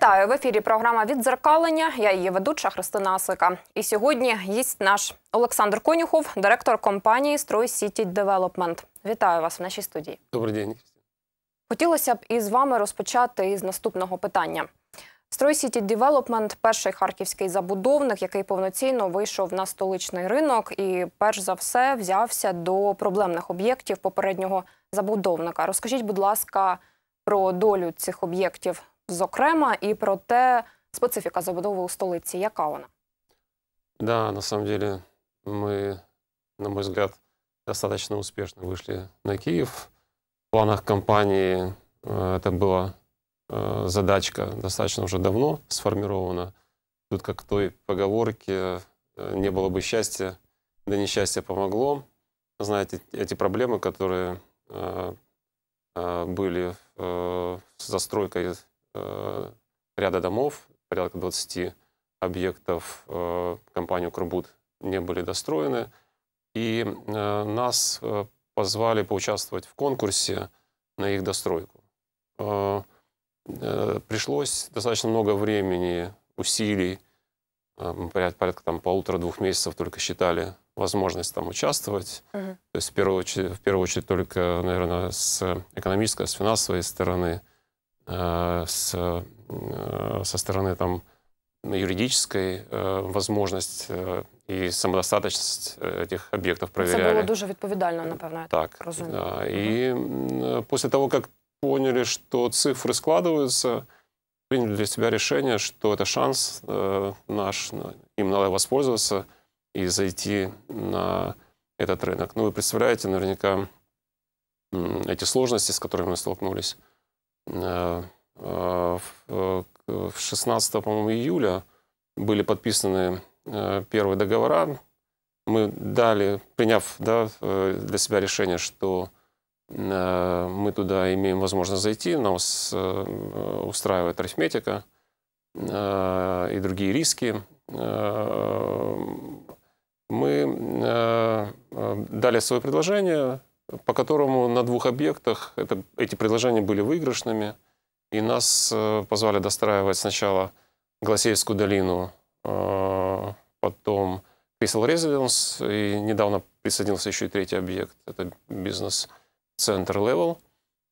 Вітаю в ефірі. Програма віддзеркалення. Я її ведуча Христина Асика. І сьогодні гість наш Олександр Конюхов, директор компанії Строй Сіті Девелопмент. Вітаю вас в нашій студії. Добрий день. Хотілося б із вами розпочати із наступного питання. Строй Сіті Девелопмент перший харківський забудовник, який повноцінно вийшов на столичний ринок і, перш за все, взявся до проблемних об'єктів попереднього забудовника. Розкажіть, будь ласка, про долю цих об'єктів зокрема, і про те, специфіка забудови у столиці. Яка вона? Да, на самом деле мы, на мой взгляд, достаточно успешно вышли на Киев. В планах компании э, это была э, задачка достаточно уже давно сформирована. Тут как в той поговорке э, не было бы счастья, да несчастье помогло. Знаете, эти проблемы, которые э, э, были э, с застройкой э, ряда домов, порядка 20 объектов э, компании «Укрбуд» не были достроены. И э, нас э, позвали поучаствовать в конкурсе на их достройку. Э, э, пришлось достаточно много времени, усилий, э, порядка, порядка там полутора-двух месяцев только считали возможность там участвовать. Мгм. То есть в первую очередь, в первую очередь только, наверное, с экономической, с финансовой стороны, с, э, со стороны там юридической э, возможность э, и самодостаточность э, этих объектов Це проверяли. було дуже відповідально, напевно. Так, разумею. да. И м, после того, как поняли, что цифры складываются, приняли для себя решение, что это шанс э, наш, на- им надо воспользоваться и зайти на этот рынок. Ну, вы представляете наверняка эти сложности, с которыми мы столкнулись. Э, э, В в 16 по-моему, июля были подписаны э, первые договора. Мы дали, приняв да, э, для себя решение, что э, мы туда имеем возможность зайти, нас э, устраивает арифметика э, и другие риски. Э, Мы э, э, дали свое предложение, по которому на двух объектах это, эти предложения были выигрышными, и нас э, позвали достраивать сначала Гласеевскую долину, э, потом Crystal Residence, и недавно присоединился еще и третий объект, это бизнес-центр Level.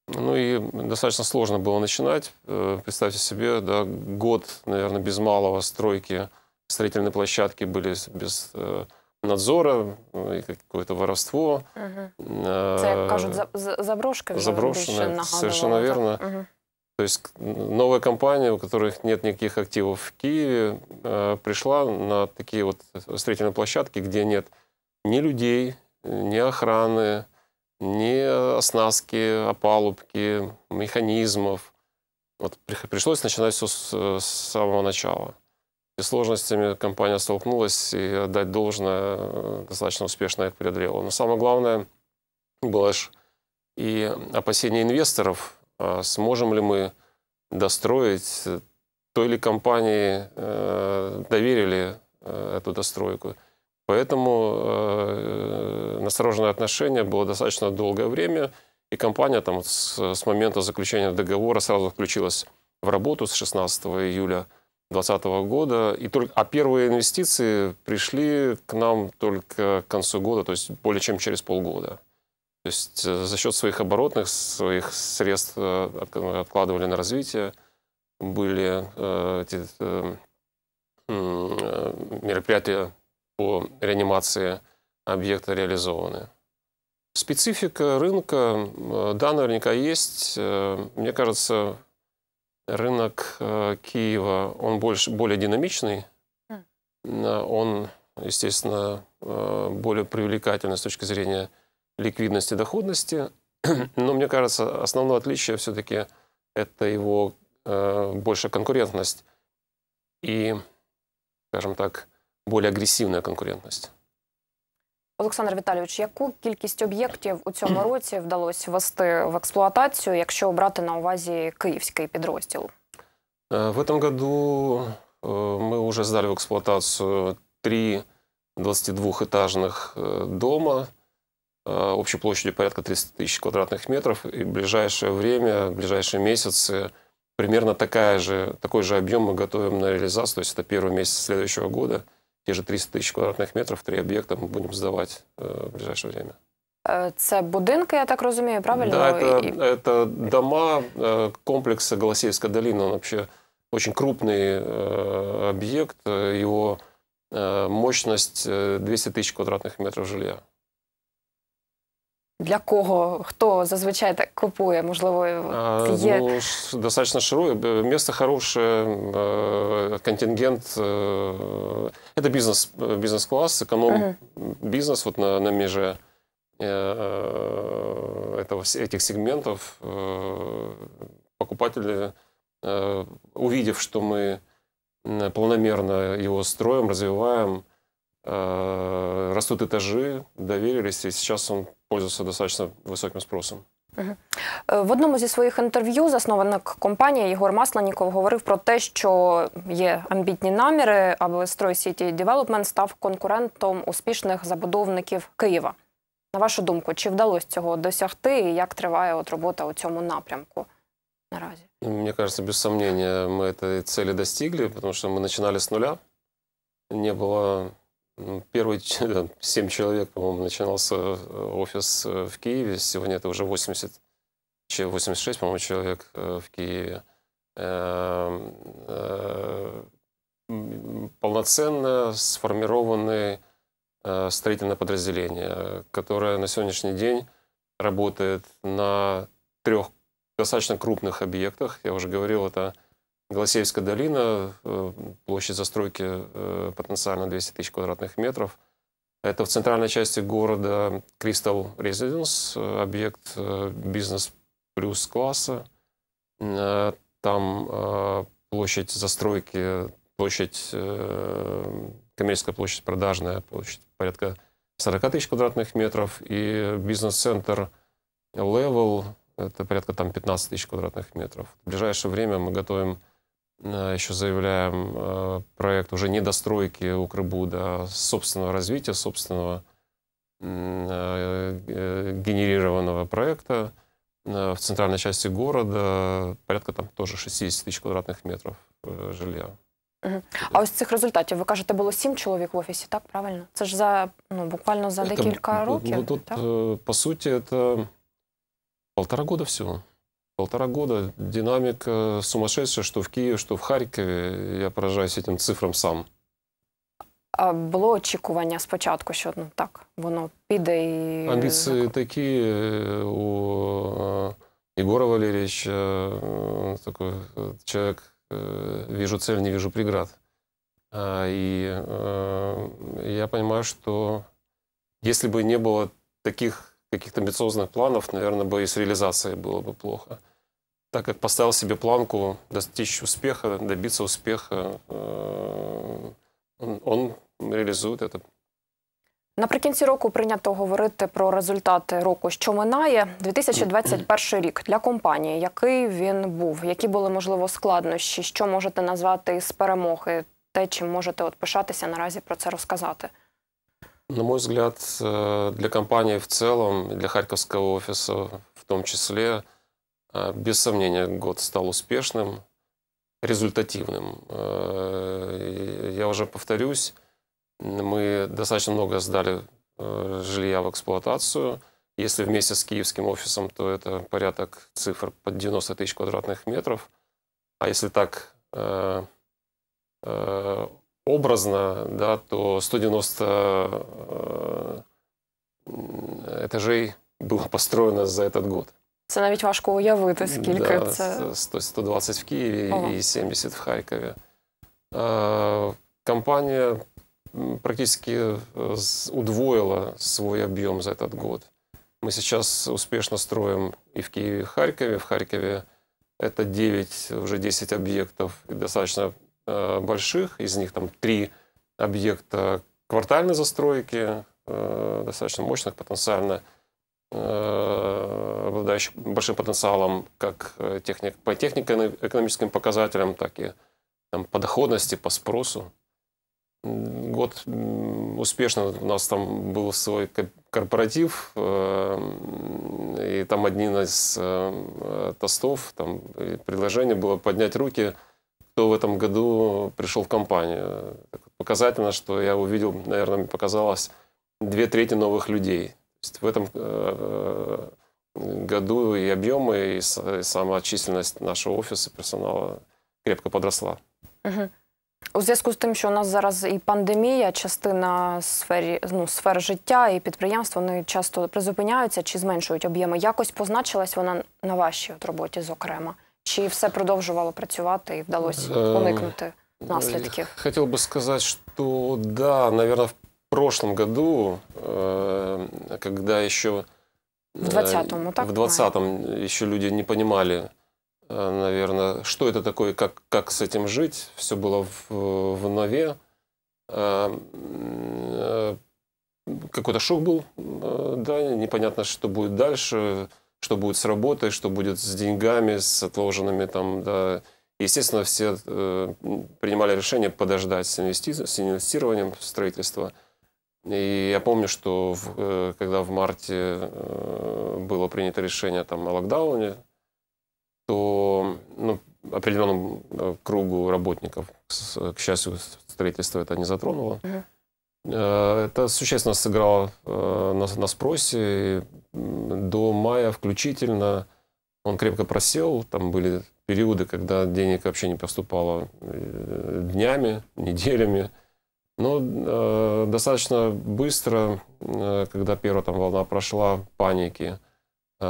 Ну и достаточно сложно было начинать. Э, Представьте себе, да, год, наверное, без малого стройки строительной площадки были без э, надзора, э, какое-то воровство. Э, Це як кажуть, за- за- заброшки вже нагадувало. совершенно верно. Мгм. То есть новая компания, у которых нет никаких активов в Киеве, э, пришла на такие вот строительные площадки, где нет ни людей, ни охраны, ни оснастки, опалубки, механизмов. Вот при- пришлось начинать все с самого начала. С сложностями компания столкнулась, и отдать должное, э, достаточно успешно их преодолела. Но самое главное было ж и опасения инвесторов, а сможем ли мы достроить, э, той ли компании э, доверили э, эту достройку. Поэтому э, настороженное отношение было достаточно долгое время, и компания там с, с момента заключения договора сразу включилась в работу с 16 июля 2020 года. И только, а первые инвестиции пришли к нам только к концу года, то есть более чем через полгода. То есть э, за счет своих оборотных, своих средств э, от- откладывали на развитие. Были э, эти мероприятия по реанимации объекта реализованы. Специфика рынка, да, наверняка есть. Мне кажется, рынок э, Киева, он больше, более динамичный. Э, Он, естественно, э, более привлекательный с точки зрения ликвидности, доходности. Но мне кажется, основное отличие все-таки это его э, большая конкурентность и, скажем так, более агрессивная конкурентность. Олександр Віталійович, яку кількість об'єктів у цьому році вдалося ввести в експлуатацію, якщо брати на увазі київський підрозділ? Э, В этом году э, мы уже сдали в эксплуатацию три 22-этажных э, дома э, общей площадью порядка 30 тысяч квадратных метров. И в ближайшее время, в ближайшие месяцы примерно такая же, такой же объем мы готовим на реализацию, то есть это первый месяц следующего года. те же 300 тысяч квадратных метров, три объекта мы будем сдавать э, в ближайшее время. Це будинки, я так розумію, правильно? Да, это, это дома э, комплекса Голосеевская долина. Он вообще очень крупный э, объект. Его мощность э, 200 тысяч квадратных метров жилья. Для кого? Хто зазвичай так купує? Можливо, А, є. ну, достаточно широкое. Место хорошее, контингент. Это бизнес, бизнес-класс, эконом-бизнес вот на, на меже этого, этих сегментов. Покупатели, увидев, что мы планомерно его строим, развиваем, растут этажи, доверились, и сейчас он пользуется достаточно высоким спросом. Е, В одному зі своїх інтерв'ю засновник компанії Єгор Масланіков говорив про те, що є амбітні наміри, аби Строй Сіті Девелопмент став конкурентом успішних забудовників Києва. На вашу думку, чи вдалося цього досягти, і як триває от робота у цьому напрямку наразі? Ну, Мне кажется, без сомнения, мы этой цели достигли, потому что мы начинали с нуля. Не было... Ну, Первые семь человек, по-моему, начинался э, офис э, в Киеве. Сегодня это уже 80, че- 86, по-моему, человек э, в Киеве. Эм, Полноценно сформированное строительное подразделение, которое на сегодняшний день работает на трех достаточно крупных объектах. Я уже говорил, это Голосеевская долина, э, площадь застройки э, потенциально 200 тысяч квадратных метров. Это в центральной части города Crystal Residence, э, объект бизнес плюс класса. Там площадь застройки, площадь, коммерческая площадь продажная, площадь порядка 40 тысяч квадратных метров. И бизнес-центр Level, это порядка там 15 тысяч квадратных метров. В ближайшее время мы готовим, еще заявляем, э, проект уже не достройки Укрбуда, а собственного развития, собственного м, э, э, генерированного проекта э, в центральной части города, порядка там тоже 60 тысяч квадратных метров э, жилья. А ось з цих результатів ви кажете, було сім чоловік в офісі, так правильно? Це ж за ну буквально за Это, декілька ну, років. Ну, тут, так? э, по сути, это полтора года всего. Полтора года. Динамика сумасшедшая, что в Киеве, что в Харькове. Я поражаюсь этим цифрам сам. А було очікування спочатку, що ну так воно піде і Амбиции такие э, у э, Егора Валерьевича. э, он Такой э, человек, э, вижу цель, не вижу преград. А, И э, я понимаю, что если бы не было таких каких-то амбициозных планов, наверное, бы и с реализацией было бы плохо. Так как поставил себе планку достичь успеха, добиться успеха, э, он, он реализует это. Наприкінці року прийнято говорити про результати року, що минає. 2021 рік для компанії. Який він був? Які були можливо складнощі? Що можете назвати із перемоги? Те, чим можете от пишатися наразі про це розказати? На мой взгляд, э, для компании в целом, для Харьковского офиса в том числе, э, без сомнения, год стал успешным, результативным. Э, Я уже повторюсь, мы достаточно много сдали жилья в эксплуатацию. Если вместе с киевским офисом, то это порядок цифр под 90 тысяч квадратных метров. А если так образно, да, то 190 э, этажей было построено за этот год. Це навіть важко уявити, скільки Да, це. 100 120 в Киеве Ого. и 70 в Харькове. Компания практически удвоила свой объем за этот год. Мы сейчас успешно строим и в Киеве, и в Харькове. В Харькове это 9, уже 10 объектов, и достаточно больших. Из них там 3 объекта квартальной застройки, э, достаточно мощных потенциально, э, обладающих большим потенциалом как э, техник, по технико-экономическим показателям, так и там, по доходности, по спросу. Год успешно. У нас там был свой ко- корпоратив, э, и там один из э, тостов, там предложение было поднять руки, кто в этом году пришел в компанию. Показательно, что я увидел, наверное, мне показалось, две трети новых людей. То есть в этом году и объемы, и сама численность нашего офиса, персонала крепко подросла. Угу. У зв'язку з тим, що у нас зараз і пандемія, частина сфері, ну, сфер життя і підприємства вони часто призупиняються чи зменшують об'єми. Якось позначилась вона на вашій от роботі, зокрема? Чи все продовжувало працювати і вдалося уникнути наслідків? Хотел бы сказать, что да, наверное, в прошлом году, когда еще в 20-му, так? В 20-м еще люди не понимали, э, наверное, что это такое, как, как с этим жить. Все было в, в нове. Э, э, какой-то шок был, да, непонятно, что будет дальше, что будет с работой, что будет с деньгами, с отложенными там, да. Естественно, все принимали решение подождать с, инвести... с инвестированием в строительство – и я помню, что в, э, когда в марте э, было принято решение там, о локдауне, то ну, определенному э, кругу работников, к счастью, строительство это не затронуло. uh Это существенно сыграло на, на спросе. До мая включительно он крепко просел. Там были периоды, когда денег вообще не поступало днями, неделями. Но э, достаточно быстро, э, когда первая там волна прошла, паники, э,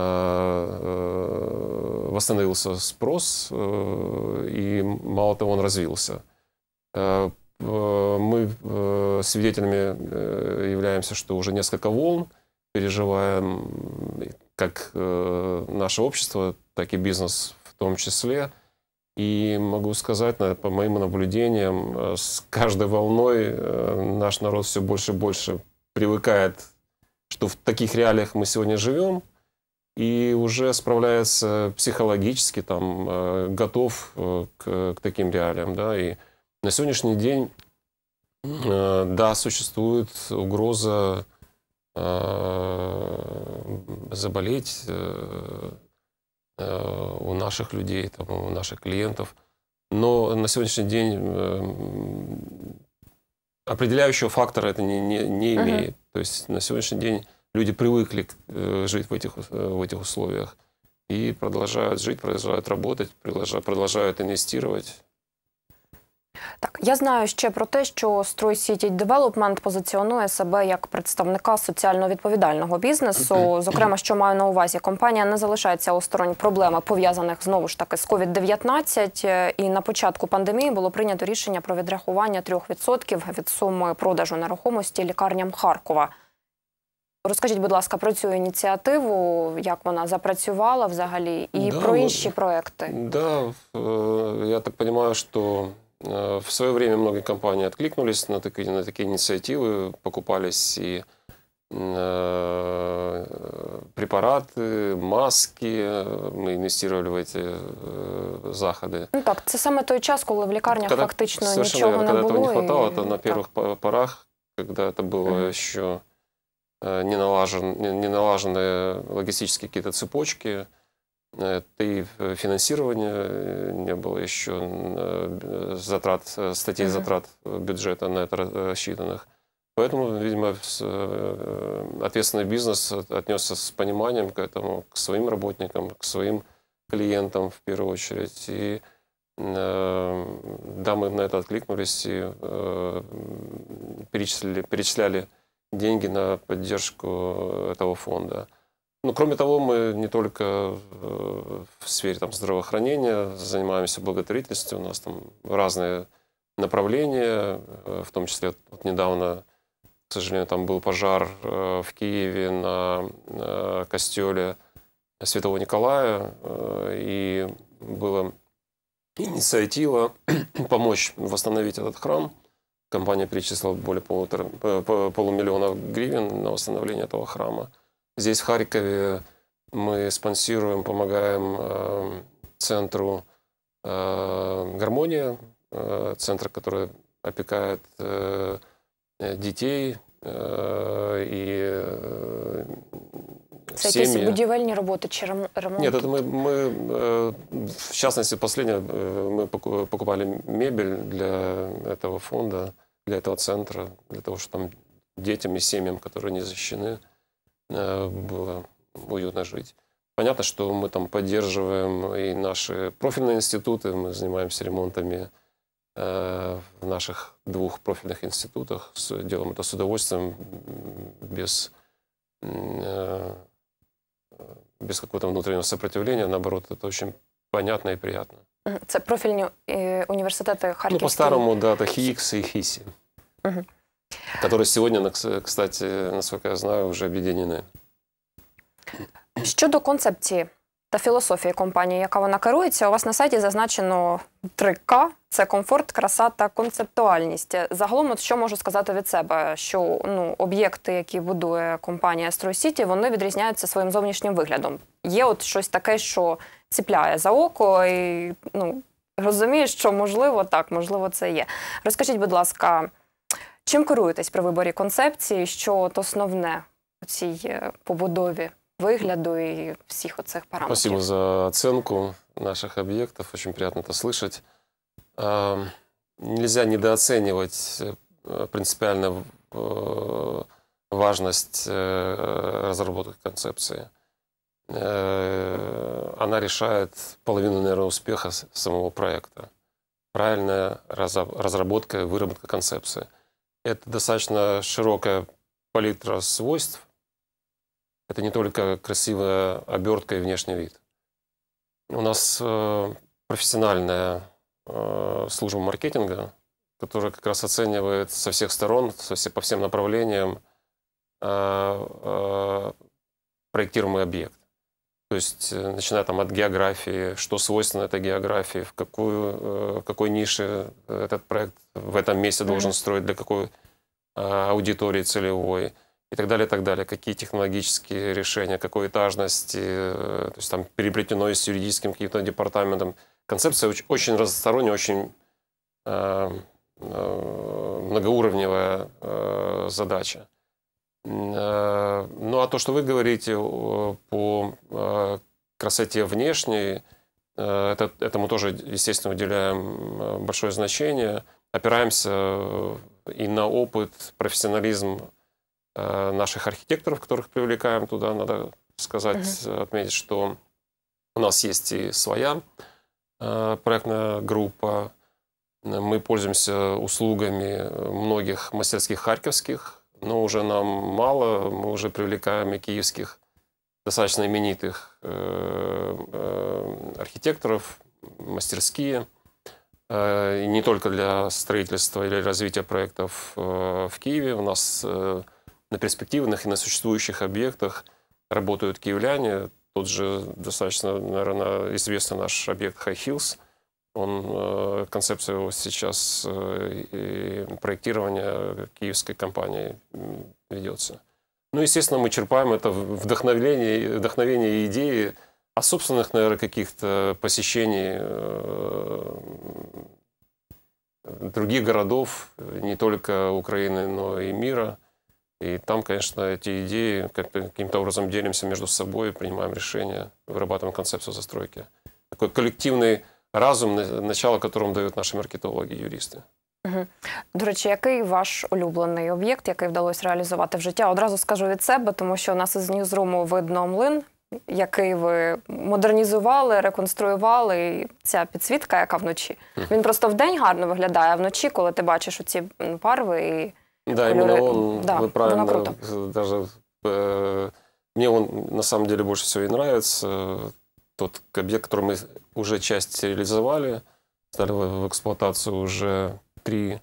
э, восстановился спрос, э, и мало того, он развился. Э, мы э, свидетелями э, являемся, что уже несколько волн переживаем, как э, наше общество, так и бизнес в том числе – и могу сказать, по моим наблюдениям, э, с каждой волной э, наш народ все больше и больше привыкает, что в таких реалиях мы сегодня живем, и уже справляется психологически, там, э, готов к, к таким реалиям. Да? И на сегодняшний день, да, существует угроза заболеть, Э, у наших людей, там, у наших клиентов. Но на сегодняшний день э, определяющего фактора это не, не, не имеет. Uh-huh. То есть на сегодняшний день люди привыкли э, жить в этих, в этих условиях и продолжают жить, продолжают работать, продолжают инвестировать. Так, я знаю ще про те, що Строй City Development позиціонує себе як представника соціально відповідального бізнесу. Зокрема, що маю на увазі, компанія не залишається осторонь проблеми, пов'язаних знову ж таки з COVID-19. І на початку пандемії було прийнято рішення про відрахування 3% від суми продажу нерухомості лікарням Харкова. Розкажіть, будь ласка, про цю ініціативу, як вона запрацювала взагалі, і да, про інші проекти. Да, я так розумію, що в свое время многие компании откликнулись на такие, на такие инициативы, покупались и э, препарати, маски. Ми інвестували в эти э, заходи. Ну так, це саме той час, коли в лікарнях когда, фактично нічого верно, не когда було. Когда этого не хватало, и... это на первых так. порах, когда это было mm-hmm. еще не, налажен, не налаженные логистические какие-то цепочки, это и финансирование э, не было еще э, затрат, э, статей uh-huh. затрат бюджета на это рассчитанных. Поэтому, видимо, ответственный бизнес отнесся с пониманием к этому, к своим работникам, к своим клиентам в первую очередь. И да, мы на это откликнулись и перечислили, перечисляли деньги на поддержку этого фонда. Ну, кроме того, мы не только э, в сфере там, здравоохранения занимаемся благотворительностью. У нас там разные направления, э, в том числе вот недавно, к сожалению, там был пожар э, в Киеве на костеле Святого Николая, и была инициатива помочь восстановить этот храм. Компания перечислила более полутора, полумиллиона гривен на восстановление этого храма. Здесь, в Харькове, мы спонсируем, помогаем э, центру э, «Гармония», э, центр, который опекает э, детей э, и Це якісь семьи. будівельні роботи чи рем- ремонт? Нет, это мы, мы э, в частности, последнее, э, мы поку- покупали мебель для этого фонда, для этого центра, для того, чтобы там детям и семьям, которые не защищены, э, было уютно жить. Понятно, что мы там поддерживаем и наши профильные институты, мы занимаемся ремонтами э, в наших двух профильных институтах, с- делаем это с удовольствием, м, без м, э, без какого-то внутреннего сопротивления, наоборот, это очень понятно и приятно. Мгм. Це профільні е, університети Ну, Харківської. по-старому, да, это ХИИКС и ХИСИ, Мгм. которые сегодня, на- кстати, насколько я знаю, уже объединены. Щодо концепції та філософії компанії, яка вона керується, у вас на сайті зазначено 3К – це комфорт, краса та концептуальність. Загалом, от що можу сказати від себе, що ну, об'єкти, які будує компанія Строй Сіті, вони відрізняються своїм зовнішнім виглядом. Є от щось таке, що ціпляє за око, і ну, розумієш, що можливо так, можливо, це є. Розкажіть, будь ласка, чим керуєтесь при виборі концепції, що от основне у цій е, побудові вигляду і всіх оцих параметрів? Спасибо за оценку наших объектов, очень приятно это слышать. А, Нельзя недооценивать э, принципиально э, важность э, разработки концепции. Э, Она решает половину, наверное, успеха с- самого проекта. Правильная разо- разработка и выработка концепции. Это достаточно широкая палитра свойств. Это не только красивая обертка и внешний вид. У нас э, профессиональная э, служба маркетинга, которая как раз оценивает со всех сторон, со все, по всем направлениям э, э, проектируемый объект. То есть, э, начиная там от географии, что свойственно этой географии, в какую, э, какой нише этот проект в этом месте должен строить, для какой э, аудитории целевой и так далее, и так далее. Какие технологические решения, какой этажности, э, то есть там переплетено и с юридическим каким-то департаментом. Концепция оч- очень разносторонняя, очень э, э, многоуровневая э, задача. Э, Ну, а то, что вы говорите по э, красоте внешней, э, это, этому тоже, естественно, уделяем большое значение. Опираемся и на опыт, профессионализм наших архитекторов, которых привлекаем туда, надо сказать, э, отметить, что у нас есть и своя проектная группа. Мы пользуемся услугами многих мастерских харьковских, но уже нам мало, мы уже привлекаем и киевских достаточно именитых э, э, архитекторов, мастерские, Э, и не только для строительства или развития проектов в Киеве. У нас на перспективных и на существующих объектах работают киевляне. Тот же достаточно, наверное, известный наш объект High Hills. Он, э, концепция его сейчас э, и проектирования киевской компании ведется. Ну, естественно, мы черпаем это вдохновение, вдохновение и идеи о собственных, наверное, каких-то посещений э, других городов, не только Украины, но и мира. И там, конечно, эти идеи как каким-то образом делимся между собой, принимаем решения, вырабатываем концепцию застройки. Такой коллективный разум, на- начало которому дают наши маркетологи, юристы. До речі, який ваш улюблений об'єкт, який вдалося реалізувати в життя? Одразу скажу від себе, тому що у нас із Ньюзруму видно млин, який ви модернізували, реконструювали. І ця підсвітка, яка вночі. Він просто вдень гарно виглядає, а вночі, коли ти бачиш оці м, парви і Да, Кольоры, именно он, да, вы оно правильно, круто. э, даже э, мне он на самом деле больше всего и нравится. Тот объект, который мы уже часть реализовали, стали в эксплуатацию уже три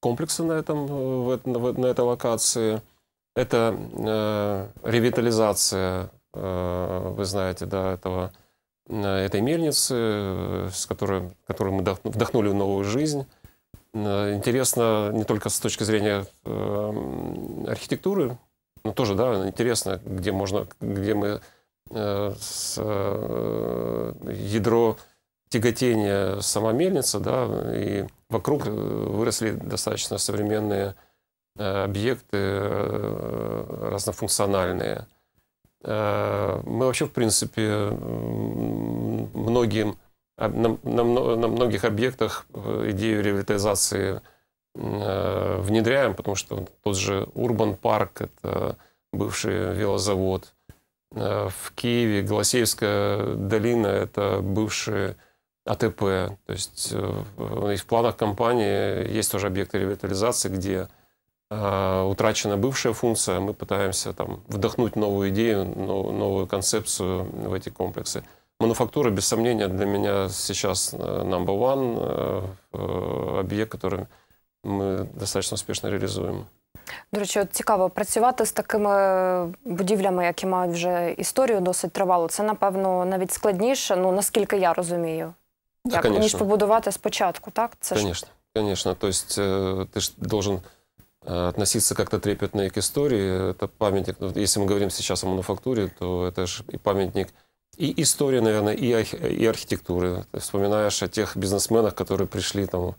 комплекса на, этом, э, в, в- на этой локации. Это э, ревитализация, э, вы знаете, да, этого, э, этой мельницы, э, с которой, которую мы вдох- вдохнули в новую жизнь. Интересно не только с точки зрения э, архитектуры, но тоже, да, интересно, где можно, где мы с, э, ядро тяготения сама мельница, да, и вокруг э, выросли достаточно современные э, объекты э, разнофункциональные. Э, мы вообще, в принципе, многим, на, на, на многих объектах идею ревитализации внедряем, потому что тот же Урбан Парк, это бывший велозавод, в Киеве Голосеевская долина, это бывший АТП. То есть в планах компании есть тоже объекты ревитализации, где а, утрачена бывшая функция, мы пытаемся там, вдохнуть новую идею, новую концепцию в эти комплексы. Мануфактура, без сомнения, для меня сейчас э, number one э, э, об'єкт, який ми достатньо успішно реалізуємо. До речі, от цікаво, працювати з такими будівлями, які мають вже історію досить тривалу, це, напевно, навіть складніше, ну наскільки я розумію, да, як, ніж побудувати спочатку, так? Це Конечно, ж... конечно. То есть ты же должен Э, относиться как-то трепетно к истории. Это памятник, ну, если мы говорим сейчас о мануфактуре, то это же и памятник и истории, наверное, и, и архитектуры. Ты вспоминаешь о тех бизнесменах, которые пришли там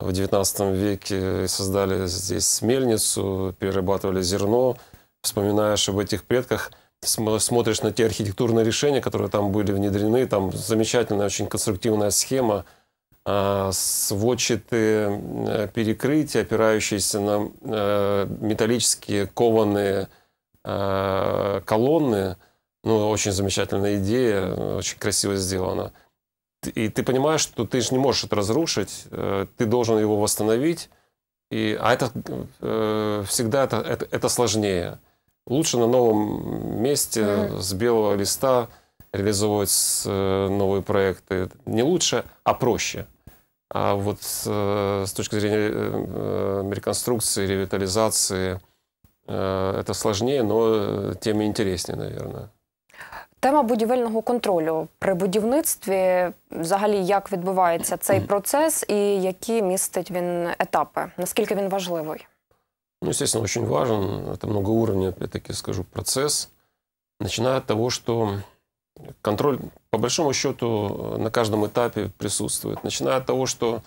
в 19 веке создали здесь мельницу, перерабатывали зерно. Вспоминаешь об этих предках, смотришь на те архитектурные решения, которые там были внедрены, там замечательная, очень конструктивная схема – а, сводчатые э, перекрытия, опирающиеся на э, металлические кованые а, колонны. Ну, очень замечательная идея, очень красиво сделана. И ты понимаешь, что ты же не можешь это разрушить, э, ты должен его восстановить. И, а это всегда это, это, это сложнее. Лучше на новом месте mm-hmm. с белого листа реализовывать э, новые проекты не лучше, а проще. А вот э, с точки зрения э, реконструкции, ревитализации, это сложнее, но тем интереснее, наверное. Тема будівельного контролю при будівництві, взагалі, як відбувається цей процес і які містить він етапи? Наскільки він важливий? Ну, естественно, очень важен. Это многоуровневый, опять-таки скажу, процесс. Начиная от того, что контроль, по большому счету, на каждом этапе присутствует. Начиная от того, что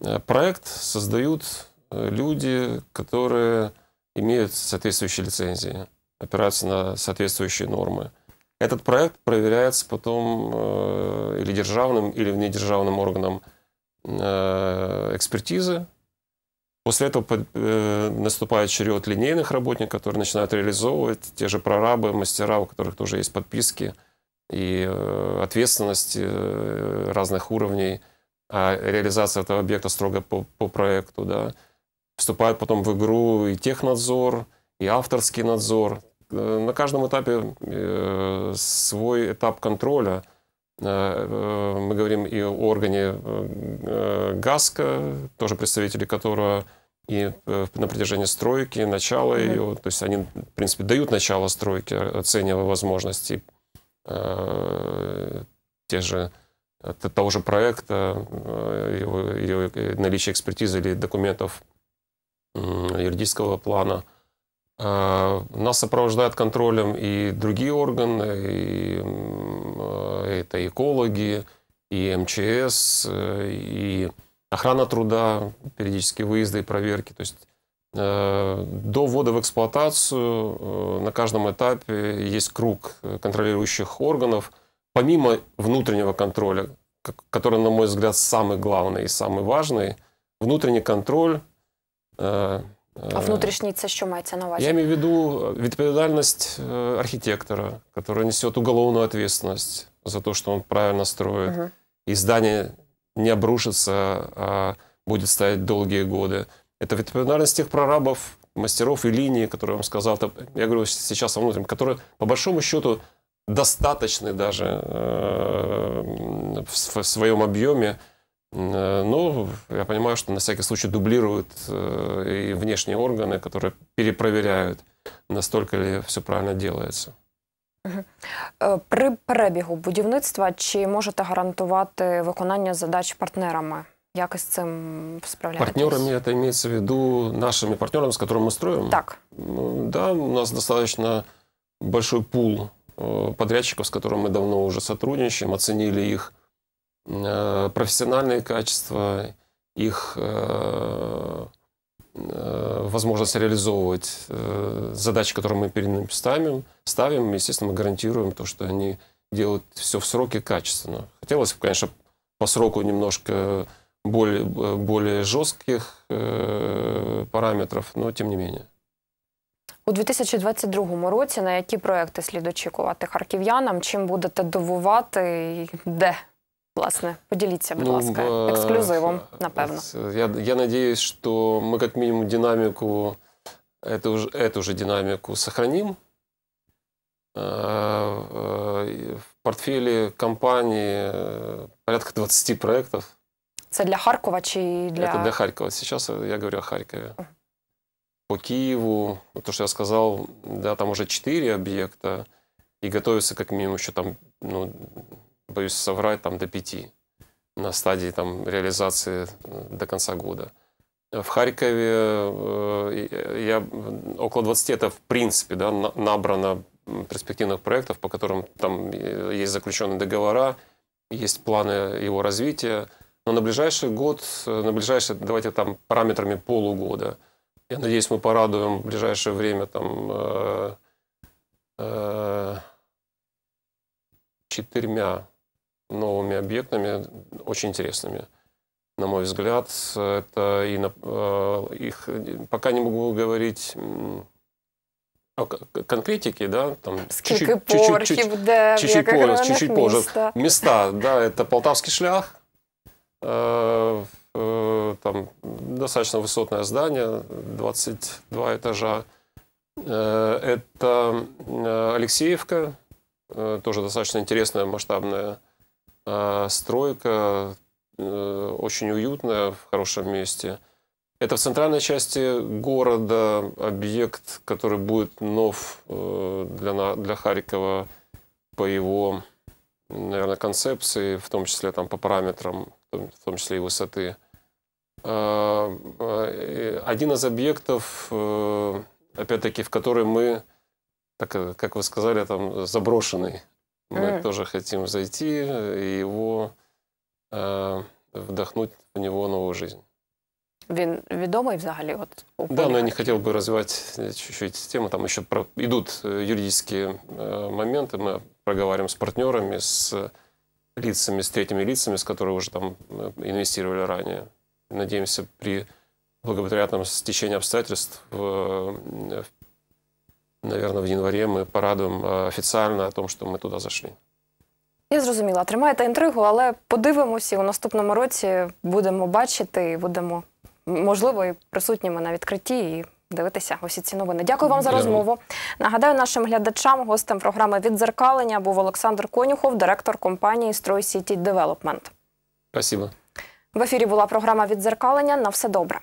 э, проект создают э, люди, которые имеют соответствующие лицензии, опираются на соответствующие нормы. Этот проект проверяется потом э, или державным, или внедержавным органом экспертизы. После этого наступает черед линейных работников, которые начинают реализовывать, те же прорабы, мастера, у которых тоже есть подписки – и э, ответственности э, разных уровней, а реализация этого объекта строго по, по проекту, да. Вступает потом в игру и технадзор, и авторский надзор. Э, на каждом этапе свой этап контроля. Мы говорим и о органе ГАСКО, тоже представители которого и на протяжении стройки, начала mm-hmm. ее, то есть они, в принципе, дают начало стройки, оценивая возможности, Э, те же того же проекта, э, его, его наличие экспертизы или документов юридического плана. Э, нас сопровождают контролем и другие органы, и это экологи, и МЧС, и охрана труда, периодические выезды и проверки. То есть Э, до ввода в эксплуатацию э, на каждом этапе есть круг контролирующих органов. Помимо внутреннего контроля, который, на мой взгляд, самый главный и самый важный, внутренний контроль. Э, а внутрішній це що мається на увазі? Я имею в виду відповідальність архитектора, который несет уголовную ответственность за то, что он правильно строит. Угу. И здание не обрушится, а будет стоять долгие годы. Это ответственность тех прорабов, мастеров и линии, которые я вам сказал, я говорю сейчас о внутреннем, которые по большому счету достаточны даже э, в своем объеме. Э, но я понимаю, что на всякий случай дублируют э, и внешние органы, которые перепроверяют, настолько ли все правильно делается. При перебігу будівництва чи можете гарантувати виконання задач партнерами? Як із цим справляєтесь? Партнерами это имеется в виду нашими партнерами, с которыми мы строим? Так. Ну, да, у нас достаточно большой пул э, подрядчиков, с которыми мы давно уже сотрудничаем, оценили их э, профессиональные качества, их э, э, возможность реализовывать э, задачи, которые мы перед ними ставим, ставим, естественно, мы гарантируем то, что они делают все в сроки качественно. Хотелось бы, конечно, по сроку немножко более, более жестких э, параметров, но тем не менее. У 2022 році на які проекти слід очікувати харків'янам? Чим будете дивувати і де? Власне, поділіться, будь Ну, ласка, э, ексклюзивом, напевно. э, Я, я надеюсь, что мы как минимум динамику, эту, эту же динамику сохраним. Э, э, В портфеле компании э, порядка 20 проектов. Це для Харкова чи для, Это для Харькова. Сейчас я говорю о Харькове. По Киеву, то, что я сказал, да, там уже 4 объекта, и готовится как минимум еще там, ну, боюсь соврать, там до 5 на стадии там реализации э, до конца года. В Харькове э, и- я около 20 это в принципе да, на- набрано перспективных проектов, по которым там э, есть заключенные договора, есть планы его развития. Но на ближайший год, э, на ближайшие, давайте там параметрами полугода, я надеюсь, мы порадуем в ближайшее время там э, э, четырьмя новыми объектами, очень интересными, на мой взгляд. Это и на- э, их пока не могу говорить м, о к- конкретике, да, там скільки чуть-чуть- чуть-чуть- поверхів, де в чуть-чуть яких позже, районах чуть-чуть позже. міста? Места, да, это Полтавский шлях, э, э, там достаточно высотное здание, 22 этажа. Э, Это э, Алексеевка, э, тоже достаточно интересная масштабная э, стройка, э, очень уютная, в хорошем месте. Это в центральной части города объект, который будет нов э, для, для Харькова по его, наверное, концепции, в том числе там по параметрам, в том- числе и высоты. Э, Один из объектов, э, опять-таки, в который мы, так, э, как вы сказали, там заброшенный. Мы Мгм. тоже хотим зайти и его э, вдохнуть в него новую жизнь. Він відомий взагалі? От, у Да, но я не полі хотел бы развивать э, чуть-чуть тему. Там еще про- идут э, юридические э, моменты. Мы проговариваем с партнерами, с лицами, с третьими лицами, с которыми уже там э, инвестировали ранее. Надеемся, при благоприятном стечении обстоятельств, э, наверное, в январе мы порадуем э, официально о том, что мы туда зашли. Я зрозуміла, тримаєте інтригу, але подивимося у наступному році будемо бачити і будемо, м, можливо, і присутніми на відкритті і дивитися усі ці новини. Дякую вам за Дякую. розмову. Нагадаю нашим глядачам, гостем програми Відзеркалення був Олександр Конюхов, директор компанії Строй Сіті Девелопмент. Спасибо. В ефірі була програма Відзеркалення. На все добре.